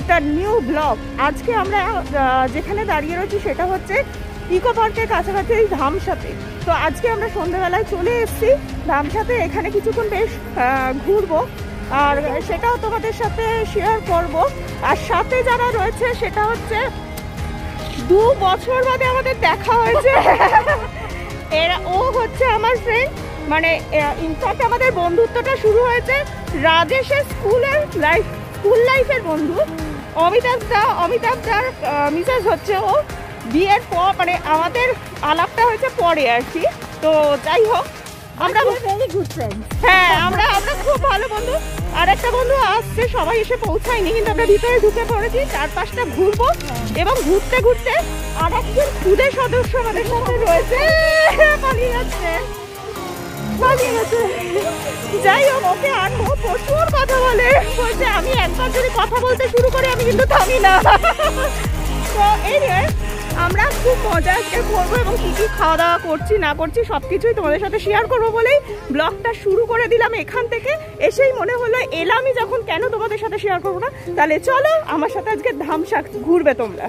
একটা new blog আজকে আমরা যেখানে দাঁড়িয়ে রয়েছি সেটা হচ্ছে ইকো পার্কের কাছাকাছি এই ধামসাতে। তো আজকে আমরা সন্ধ্যাবেলায় চলে এসেছি ধামসাতে, এখানে কিছুক্ষণ বেশ ঘুরবো। আর সেটাও তোমাদের সাথে শেয়ার করব। আর সাথে যারা রয়েছে, সেটা হচ্ছে দু বছর বাদে আমাদের দেখা হয়েছে। এরা, ও হচ্ছে আমার ফ্রেন্ড মানে ইনফ্যাক্ট আমাদের বন্ধুত্বটা শুরু হয়েছে রাজেশের স্কুলের লাইফ স্কুল লাইফের বন্ধু। অমিতাভ দা অমিতাভ দার মিসেস হচ্ছে ও। বিয়ের পর মানে আমাদের আলাপটা হয়েছে পরে আর কি। তো যাই হোক আমরা ভেরি গুড ফ্রেন্ড হ্যাঁ আমরা আমরা খুব ভালো বন্ধু। আর একটা বন্ধু আসছে সবাই এসে পৌঁছায়নি কিন্তু আমরা ভিতরে ঢুকে পড়েছি চারপাশটা ঘুরবো। এবং ঘুরতে ঘুরতে আর একজন খুদে সদস্য আমাদের সাথে রয়েছে। পালিয়ে যাচ্ছে। যাই হোক ওকে আনব। প্রচুর কথা বলে। বলছে আমি একবার কথা বলতে শুরু করে, আমি কিন্তু থামি না। তো এই আমরা খুব মজা আজকে করব এবং কী কী খাওয়া দাওয়া করছি, না করছি সব কিছুই তোমাদের সাথে শেয়ার করব বলেই ব্লগটা শুরু করে দিলাম এখান থেকে। এসেই মনে হলো, এলামই যখন কেন তোমাদের সাথে শেয়ার করব না, তাহলে চলো, আমার সাথে আজকে ধামশাক ঘুরবে তোমরা।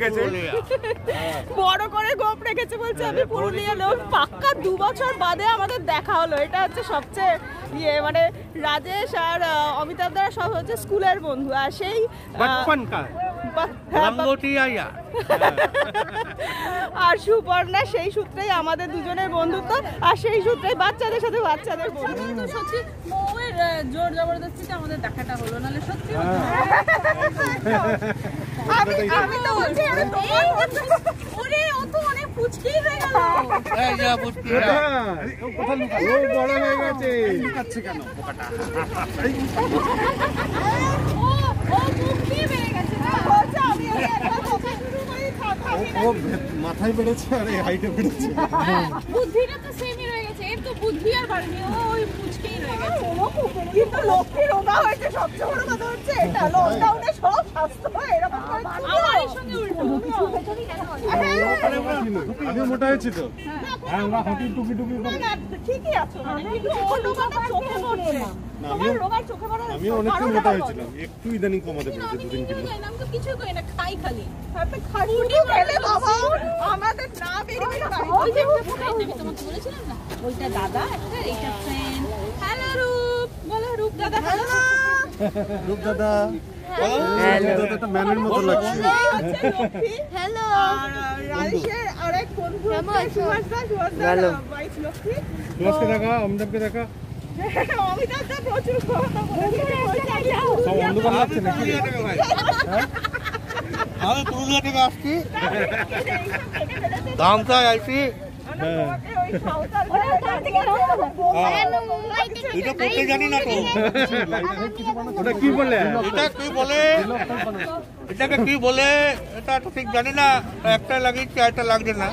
রেখেছে। বড় করে গোপ রেখেছে বলছে আমি পুরুলিয়া লোক। পাক্কা দু বছর বাদে আমাদের দেখা হলো। এটা হচ্ছে সবচেয়ে ইয়ে মানে রাজেশ আর আহ, অমিতাভ দ্বারা সব হচ্ছে স্কুলের বন্ধু। আর সেই হ্যাঁ, আর সুবর্ণা সেই সূত্রেই আমাদের দুজনের বন্ধুত্ব আর সেই সূত্রেই বাচ্চাদের সাথে বাচ্চাদের জোর আমাদের দেখাটা কেন ও মাথায় বেড়েছে আর এই হাইটে বেড়েছে। বুদ্ধিটা তো সেমই বুদ্ধি আর বাড়েনি ওই পুচকেই রয়ে গেছে। কিন্তু লক্ষ্মী রোগা হয়েছে সবচেয়ে বড় কথা হচ্ছে এটা। লকডাউনে সব স্বাস্থ্য এরকম করে আমার এই সঙ্গে উল্টো। আমি মোটা হয়েছি তো। হ্যাঁ। আমরা হাঁটি টুকি টুকি না, ঠিকই আছো মানে কিন্তু ওর রোগাটা চোখে পড়ছে। না, তোমার আমিও- রোগার চোখে পড়ার আমি অনেকটাই মোটা হয়েছিলাম। একটু ইদানিং কমাতে পেরেছি দুদিন কিছুই কিলো করি না আমি তো কিছুই করি না খাই খালি। আপনি খাটুনি খেলে বাবা আমাদের না বেরিয়ে ওই যে একটা ফটো আমি তোমাকে বলেছিলাম না? ওইটা দাদা একটা এইটা ফ্রেন্ড হ্যালো রূপ বলো রূপ দাদা হ্যালো রূপ দাদা রূপ দাদা তো ম্যানের মতো লাগছে হ্যালো আর রাইসের আরেক বন্ধু আছে, সুভাষ দা, সুভাষ দার wife লক্ষ্মী। সুভাষকে দেখা অমিতাভকে দেখা অমিতাভ দা প্রচুর কথা বলে, বলছে, আমি সব অন্ধকার লাগছে নাকি আমি পুরুলিয়া থেকে আসছি এইসব কেটে ফেলেছে। এটা করতে জানি না তো ওটা কি বলে? এটা কি বলে? এটাকে কি বলে? এটা তো ঠিক জানি না। একটা লাগিয়েছি একটা লাগছে না।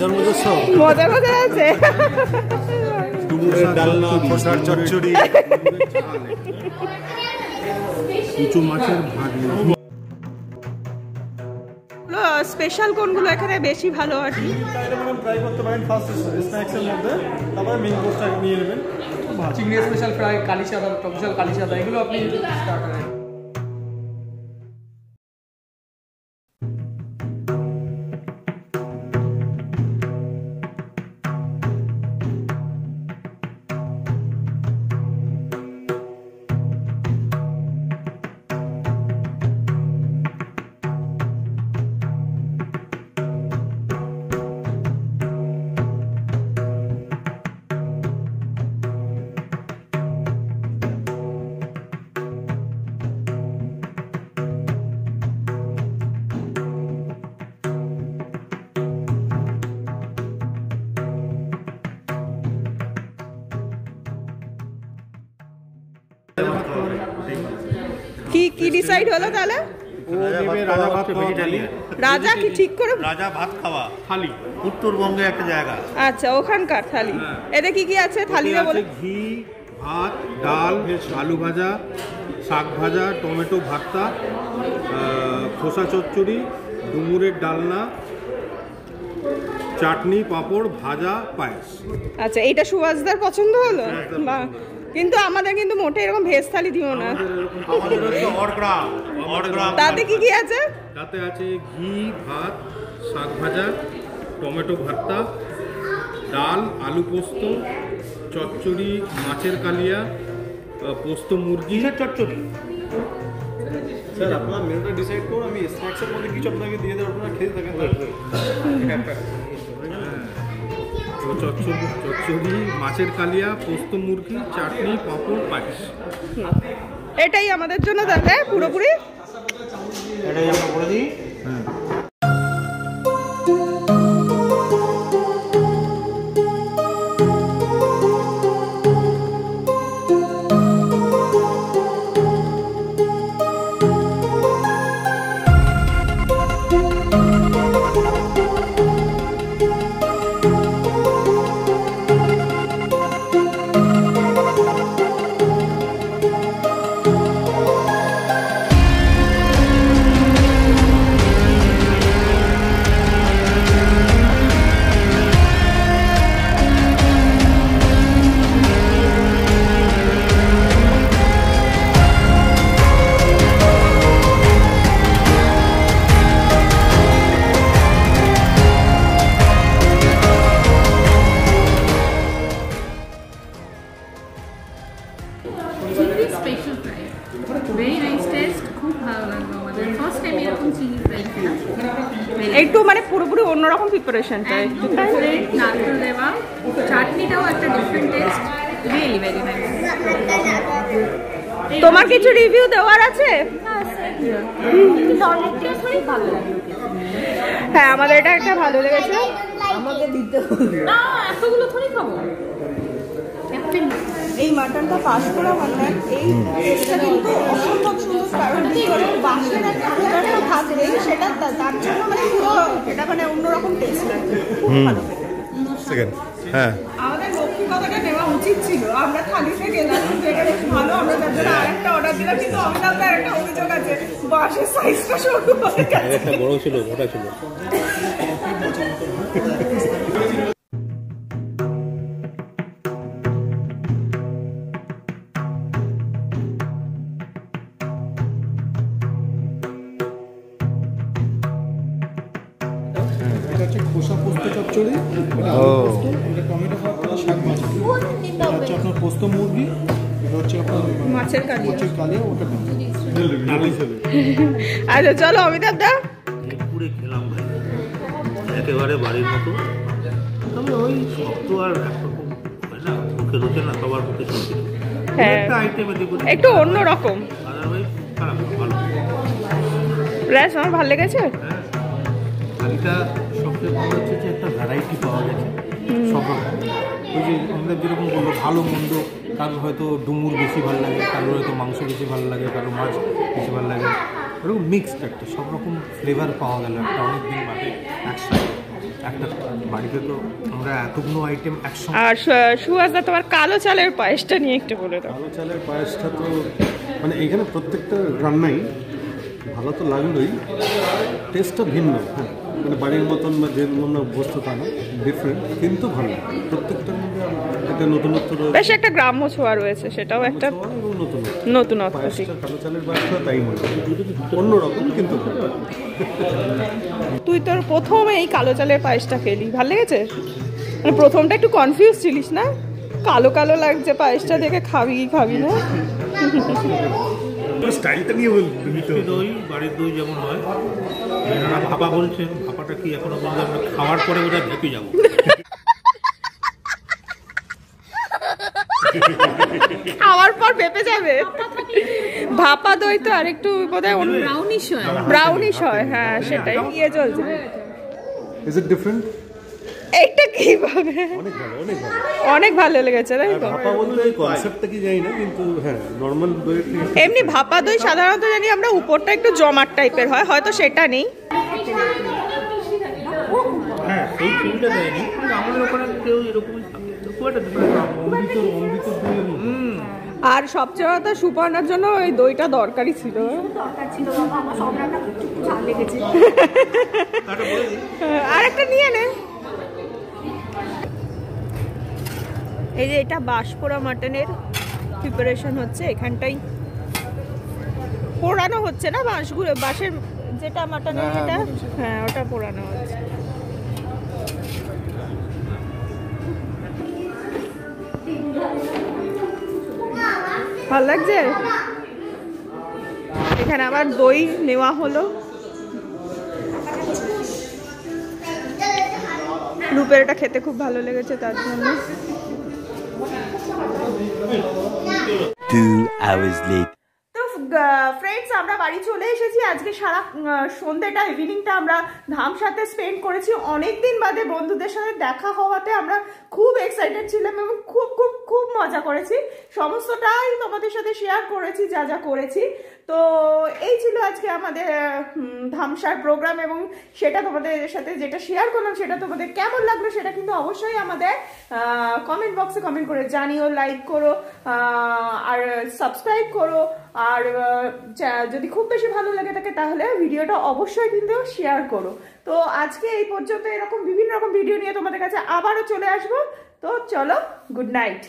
মজার মজার সব। মজা কথা আছে। ডুমুরের ডালনা খোসার চচ্চড়ি। উঁচু মাছের ভাজি স্পেশাল কোনগুলো এখানে বেশি ভালো আর কি? ট্রাই করতে পারেন ফার্স্ট স্ন্যাক্সের মধ্যে। তারপরে মেইন কোর্সটা নিয়ে নেবেন। চিংড়ি স্পেশাল ফ্রাই কালি সাদা টকশাল কালি সাদা এগুলো আপনি ডিসাইড হলো তাহলে? রাজা কি ঠিক করে রাজা ভাত খাওয়া। থালি। উত্তরবঙ্গে একটা জায়গা। আচ্ছা ওখানকার থালি। এতে কি কি আছে আছে বলে? ঘি ভাত ডাল আলু ভাজা শাক ভাজা টমেটো ভর্তা খোসা চচ্চড়ি ডুমুরের ডালনা চাটনি পাঁপড় ভাজা পায়েস। আচ্ছা এইটা সুভাষদার পছন্দ হলো? বা কিন্তু আমাদের কিন্তু মোটে এরকম ভেজ থালি দিও না। তাতে কি কি আছে? তাতে আছে ঘি ভাত শাক ভাজা টমেটো ভর্তা ডাল আলু পোস্ত চচ্চড়ি মাছের কালিয়া পোস্ত মুরগি। চচ্চড়ি? স্যার আপনার মেনুটা ডিসাইড করুন আমি স্ন্যাক্সের মধ্যে কিছু আপনাকে দিয়ে দেবো আপনারা খেতে থাকেন। চচ্চড়ি চচ্চড়ি মাছের কালিয়া পোস্ত মুরগি চাটনি পাঁপড় পায়েস। এটাই আমাদের জন্য তাহলে পুরোপুরি? এটাই আমরা করে দিই। প্রিপারেশনটা একটু নারকেল দেওয়া। চাটনিটাও একটা different taste really very nice তোমার কিছু রিভিউ দেওয়ার আছে? লাগল হ্যাঁ আমাদের এটা একটা ভালো লেগেছে। আমাকে দিতে না এতগুলো থোড়ি খাব। এই মাটনটা পাস করা মাটন এই টেস্টটা কিন্তু অসম্ভব সুন্দর কারণ কি বাঁশের একটা ফ্লেভারটা থাকবে সেটা তার জন্য মানে পুরো এটা মানে অন্যরকম টেস্ট খুব ভালো হ্যাঁ। আমাদের লক্ষ্মী কথাটা নেওয়া উচিত ছিল আমরা থালিতে গেলাম যেটা ভালো আমরা তার জন্য আরেকটা অর্ডার দিলাম কিন্তু অমিতাভের একটা অভিযোগ আছে বাঁশের সাইজটা সরু হয়ে গেছে। বড় ছিল ওটা ছিল। পোস্ত মুরগি এটা হচ্ছে আপনার মাছের কালিয়া। মাছের কালিয়া ওটা আচ্ছা চলো অমিতাভ দা। পুরে খেলাম ভাই। একেবারে বাড়ির মতো। তবে ওই শক্ত আর একরকম হয় না? মুখে রোচে না সবার মুখে হ্যাঁ। একটা আদারওয়াইজ খারাপ ভালো। ব্যাস আমার ভালো লেগেছে? সবচেয়ে ভালো হচ্ছে যে একটা ভ্যারাইটি পাওয়া গেছে। সব রকম। ওই যে আমরা যেরকম বলল ভালো মন্দ কারোর হয়তো ডুমুর বেশি ভালো লাগে কারোর হয়তো মাংস বেশি ভালো লাগে কারোর মাছ বেশি ভালো লাগে। এরকম মিক্সড একটা সব রকম ফ্লেভার পাওয়া গেল একটা অনেক দিন বাদে একসাথে। একটা বাড়িতে তো আমরা এতগুলো আইটেম একসঙ্গে আর তোমার কালো চালের পায়েসটা নিয়ে একটু বলে দাও। কালো চালের পায়েসটা তো মানে এখানে প্রত্যেকটা রান্নাই ভালো তো লাগলোই। টেস্টটা ভিন্ন হ্যাঁ। মানে বাড়ির মতন বা যেগুলো আমরা অভ্যস্ত তা না ডিফারেন্ট কিন্তু ভালো। প্রত্যেকটার মধ্যে একটা নতুনত্ব রয়েছে। বেশ একটা গ্রাম্য ছোঁয়া রয়েছে সেটাও একটা নতুনত্ব। নতুনত্ব ঠিক। কালো চালের পায়েসটা তাই মনে হয়। অন্যরকম কিন্তু। তুই তোর প্রথম এই কালো চালের পায়েসটা খেলি ভালো লেগেছে? মানে প্রথমটা একটু কনফিউজ ছিলিস না? কালো কালো লাগছে পায়েসটা দেখে খাবি খাবি না? স্টাইলটা নিয়ে মিষ্টি দই বাড়ির দই যেমন হয়। এনারা ভাপা বলছেন ভাপাটা কি এখনও পর্যন্ত আমরা খাওয়ার পরে বোধহয় ভেপে যাব। খাওয়ার পর পেপে যাবে। ভাপা দই তো আর একটু বোধহয় ব্রাউনিশ হয়। ব্রাউনিশ হয় হ্যাঁ সেটাই। ইয়ে চলছে। ইজ ইট ডিফারেন্ট কীভাবে অনেক ভালো অনেক ভালো। অনেক ভালো লেগেছে তাই তো? ভাপা বলতে কনসেপ্টটা কি জানি না কিন্তু হ্যাঁ নর্মাল দইয়ের এমনি ভাপা দই সাধারণত জানি আমরা উপরটা একটু জমাট টাইপের হয় হয়তো সেটা নেই। হ্যাঁ সেই ফিলটা দেয়নি আমাদের ওখানে কেউ আর সবচেয়ে কথা সুপর্ণার জন্য ওই দইটা দরকারই ছিল। দরকার ছিল আর একটা নিয়ে নে। এই যে এটা বাঁশপোড়া মাটনের প্রিপারেশন হচ্ছে এখানটাই। পোড়ানো হচ্ছে না বাঁশ বাঁশগুলো? বাঁশের যেটা মাটনের এটা হ্যাঁ ওটা পোড়ানো হচ্ছে। ভালো লাগছে? এখানে আবার দই নেওয়া হলো। রূপের এটা খেতে খুব ভালো লেগেছে তার জন্য। তো ফ্রেন্ডস আমরা বাড়ি চলে এসেছি। আজকে সারা সন্ধ্যেটা ইভিনিংটা আমরা ধাম সাথে স্পেন্ড করেছি। অনেক দিন বাদে বন্ধুদের সাথে দেখা হওয়াতে আমরা খুব এক্সাইটেড ছিলাম এবং খুব খুব খুব মজা করেছি। সমস্তটাই তোমাদের সাথে শেয়ার করেছি, যা যা করেছি। তো এই ছিল আজকে আমাদের ধামসার প্রোগ্রাম এবং সেটা তোমাদের সাথে যেটা শেয়ার করলাম, সেটা তোমাদের কেমন লাগল সেটা কিন্তু অবশ্যই আমাদের কমেন্ট বক্সে কমেন্ট করে জানিও লাইক করো আর সাবস্ক্রাইব করো। আর যদি খুব বেশি ভালো লাগে থাকে তাহলে ভিডিওটা অবশ্যই কিন্তু শেয়ার করো। তো আজকে এই পর্যন্ত এরকম বিভিন্ন রকম ভিডিও নিয়ে তোমাদের কাছে আবারও চলে আসব। তো চলো গুড নাইট